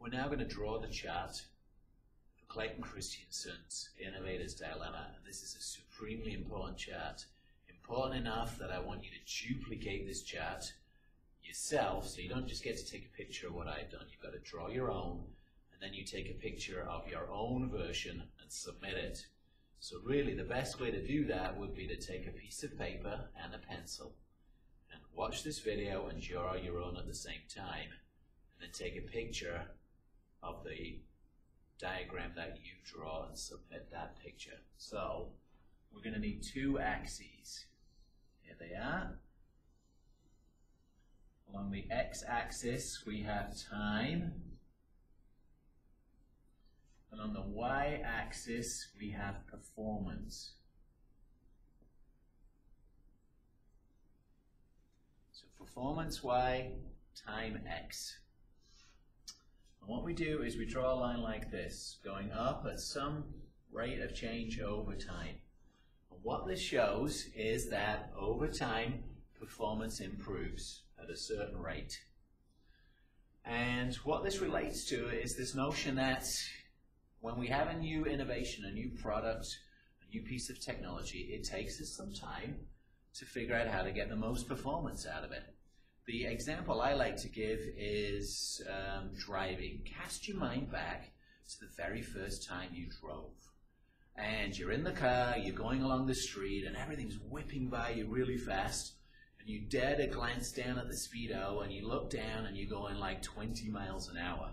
We're now going to draw the chart for Clayton Christensen's Innovator's Dilemma. And this is a supremely important chart. Important enough that I want you to duplicate this chart yourself so you don't just get to take a picture of what I've done. You've got to draw your own and then you take a picture of your own version and submit it. So really the best way to do that would be to take a piece of paper and a pencil and watch this video and draw your own at the same time and then take a picture of the diagram that you draw and submit that picture. So we're going to need two axes. Here they are. Along the x-axis we have time and on the y-axis, we have performance. So performance y, time x. And what we do is we draw a line like this, going up at some rate of change over time. And what this shows is that over time, performance improves at a certain rate. And what this relates to is this notion that when we have a new innovation, a new product, a new piece of technology, it takes us some time to figure out how to get the most performance out of it. The example I like to give is um, driving. Cast your mind back to the very first time you drove. And you're in the car, you're going along the street, and everything's whipping by you really fast. And you dare to glance down at the speedo, and you look down, and you're going like 20 miles an hour.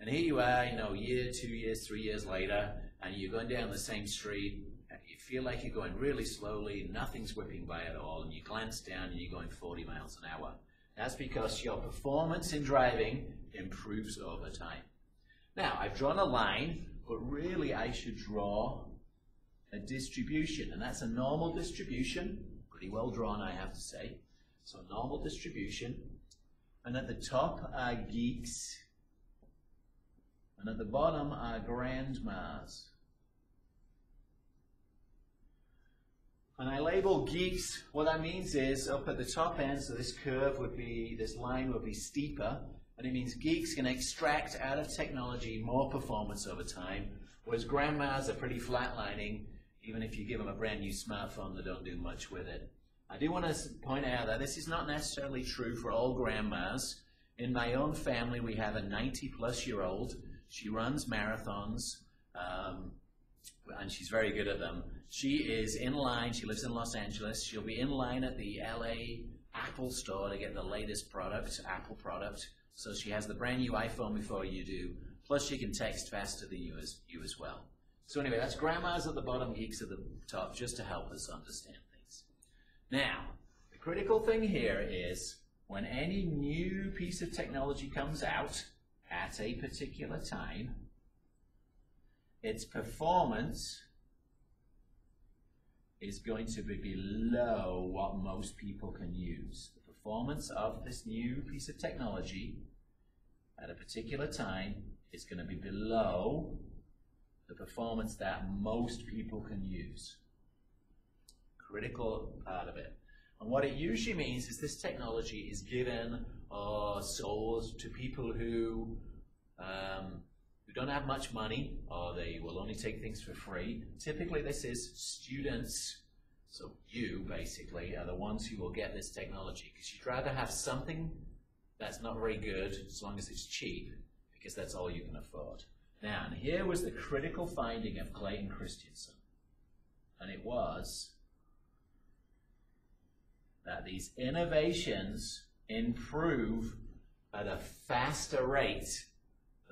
And here you are, you know, a year, two years, three years later, and you're going down the same street, you feel like you're going really slowly, nothing's whipping by at all, and you glance down and you're going 40 miles an hour. That's because your performance in driving improves over time. Now, I've drawn a line, but really I should draw a distribution, and that's a normal distribution, pretty well drawn, I have to say. So normal distribution, and at the top are geeks and at the bottom are grandmas. And I label geeks, what that means is up at the top end, so this curve would be, this line would be steeper, and it means geeks can extract out of technology more performance over time, whereas grandmas are pretty flatlining, even if you give them a brand new smartphone, they don't do much with it. I do want to point out that this is not necessarily true for all grandmas. In my own family, we have a 90 plus year old she runs marathons, um, and she's very good at them. She is in line. She lives in Los Angeles. She'll be in line at the LA Apple store to get the latest product, Apple product. So she has the brand new iPhone before you do. Plus, she can text faster than you as, you as well. So anyway, that's grandmas at the bottom, geeks at the top, just to help us understand things. Now, the critical thing here is when any new piece of technology comes out, at a particular time, its performance is going to be below what most people can use. The performance of this new piece of technology at a particular time is going to be below the performance that most people can use. Critical part of it. And what it usually means is this technology is given or sold to people who um, who don't have much money or they will only take things for free. Typically, this is students. So you basically are the ones who will get this technology because you'd rather have something that's not very good as long as it's cheap because that's all you can afford. Now, and here was the critical finding of Clayton Christensen, and it was that these innovations improve at a faster rate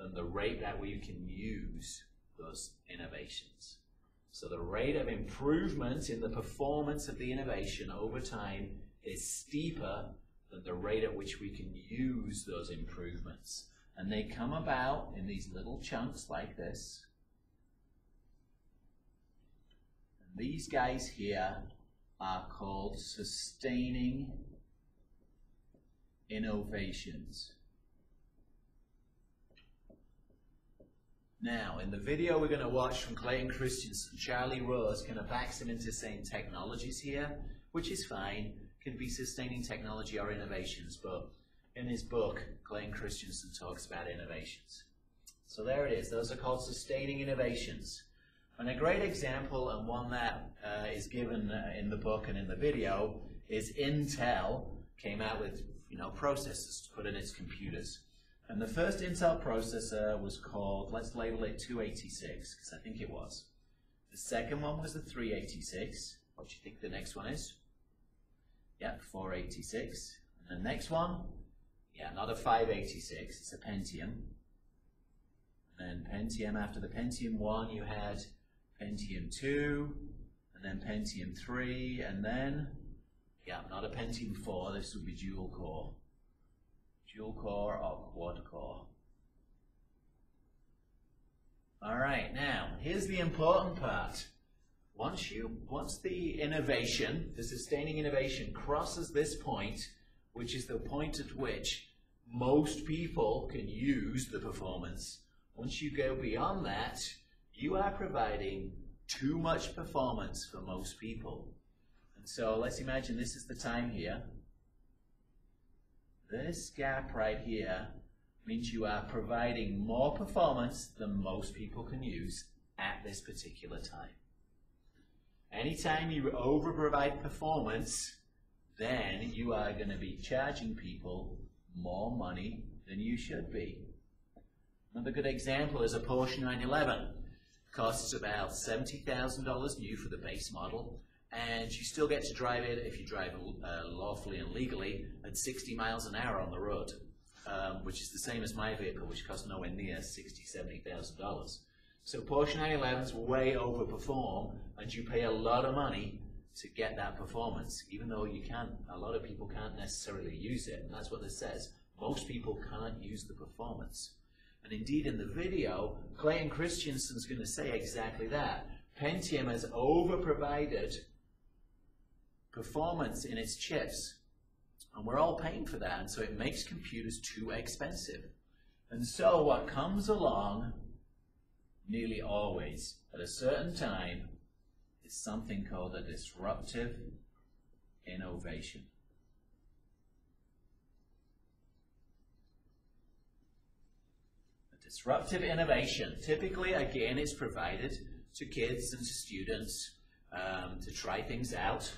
than the rate that we can use those innovations. So the rate of improvement in the performance of the innovation over time is steeper than the rate at which we can use those improvements. And they come about in these little chunks like this. And these guys here are called sustaining innovations. Now, in the video we're going to watch from Clayton Christensen, Charlie Rose kind of backs him into saying technologies here, which is fine, can be sustaining technology or innovations, but in his book, Clayton Christensen talks about innovations. So there it is. Those are called sustaining innovations. And a great example, and one that uh, is given uh, in the book and in the video, is Intel came out with you know processors to put in its computers. And the first Intel processor was called, let's label it 286, because I think it was. The second one was the 386. What do you think the next one is? Yeah, 486. And the next one? Yeah, not a 586, it's a Pentium. And then Pentium, after the Pentium 1, you had Pentium 2, and then Pentium 3, and then, yeah, not a Pentium 4, this would be dual core. Dual core or quad core. Alright, now, here's the important part. Once you, once the innovation, the sustaining innovation crosses this point, which is the point at which most people can use the performance, once you go beyond that, you are providing too much performance for most people. And so let's imagine this is the time here. This gap right here means you are providing more performance than most people can use at this particular time. Anytime you over provide performance, then you are going to be charging people more money than you should be. Another good example is a Porsche 911. Costs about $70,000 new for the base model, and you still get to drive it if you drive uh, lawfully and legally at 60 miles an hour on the road, um, which is the same as my vehicle, which costs nowhere near $60,000, $70,000. So Porsche 911s way overperform, and you pay a lot of money to get that performance, even though you can't, a lot of people can't necessarily use it, and that's what this says. Most people can't use the performance. And indeed, in the video, Clayton Christensen's going to say exactly that. Pentium has over-provided performance in its chips, and we're all paying for that, and so it makes computers too expensive. And so what comes along, nearly always, at a certain time, is something called a disruptive innovation. A disruptive innovation, typically, again, is provided to kids and to students um, to try things out.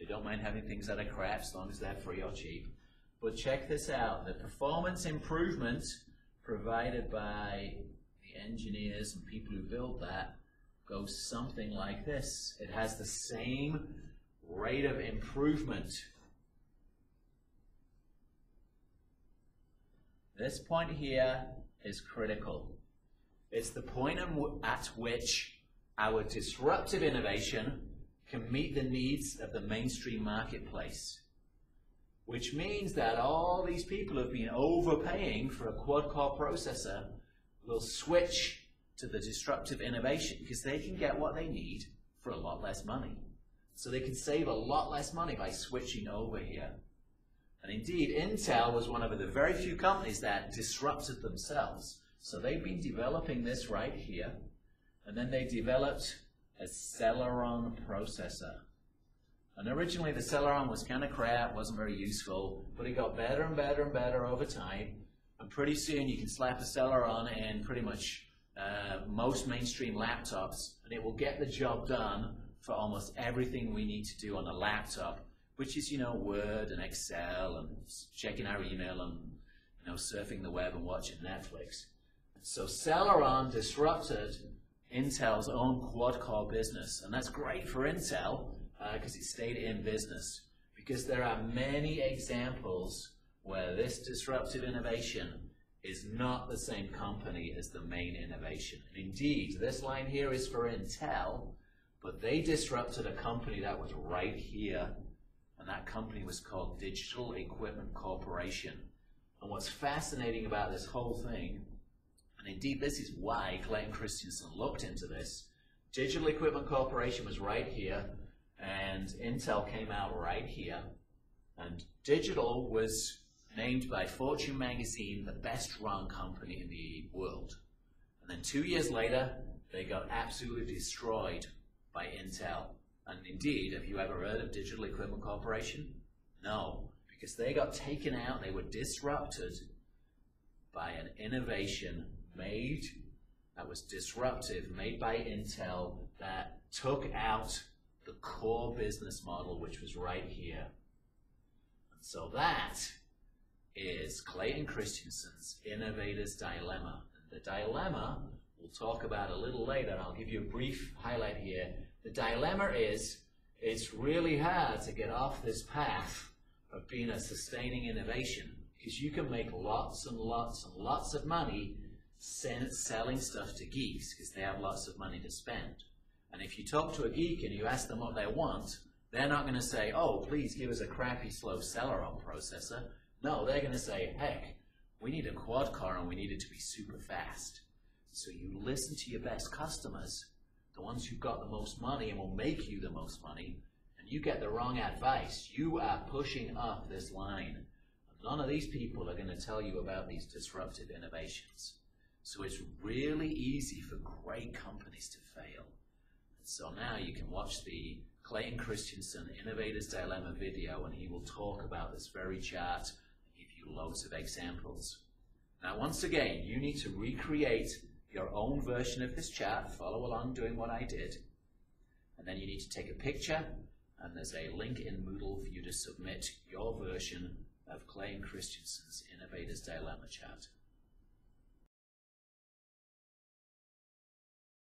They don't mind having things that are crap as long as they're free or cheap. But check this out, the performance improvements provided by the engineers and people who build that go something like this. It has the same rate of improvement. This point here is critical. It's the point at which our disruptive innovation can meet the needs of the mainstream marketplace. Which means that all these people who have been overpaying for a quad-core processor will switch to the disruptive innovation because they can get what they need for a lot less money. So they can save a lot less money by switching over here. And indeed, Intel was one of the very few companies that disrupted themselves. So they've been developing this right here, and then they developed a Celeron processor. And originally the Celeron was kind of crap, wasn't very useful, but it got better and better and better over time. And pretty soon you can slap a Celeron in pretty much uh, most mainstream laptops, and it will get the job done for almost everything we need to do on a laptop which is, you know, Word and Excel and checking our email and, you know, surfing the web and watching Netflix. So Celeron disrupted Intel's own quad-core business, and that's great for Intel because uh, it stayed in business. Because there are many examples where this disruptive innovation is not the same company as the main innovation. And indeed, this line here is for Intel, but they disrupted a company that was right here and that company was called Digital Equipment Corporation. And what's fascinating about this whole thing, and indeed this is why Clayton Christensen looked into this, Digital Equipment Corporation was right here, and Intel came out right here, and Digital was named by Fortune magazine the best run company in the world. And then two years later, they got absolutely destroyed by Intel. And indeed, have you ever heard of Digital Equipment Corporation? No, because they got taken out, they were disrupted by an innovation made that was disruptive, made by Intel, that took out the core business model, which was right here. And so that is Clayton Christensen's Innovator's Dilemma. The dilemma we'll talk about a little later. I'll give you a brief highlight here. The dilemma is it's really hard to get off this path of being a sustaining innovation because you can make lots and lots and lots of money selling stuff to geeks because they have lots of money to spend. And if you talk to a geek and you ask them what they want, they're not going to say, oh, please give us a crappy slow Celeron processor. No, they're going to say, heck, we need a quad core and we need it to be super fast. So you listen to your best customers, the ones who've got the most money and will make you the most money, and you get the wrong advice. You are pushing up this line. None of these people are going to tell you about these disruptive innovations. So it's really easy for great companies to fail. So now you can watch the Clayton Christensen Innovator's Dilemma video and he will talk about this very chart and give you loads of examples. Now once again, you need to recreate your own version of this chart, follow along doing what I did, and then you need to take a picture, and there's a link in Moodle for you to submit your version of Clayton Christensen's Innovator's Dilemma chart.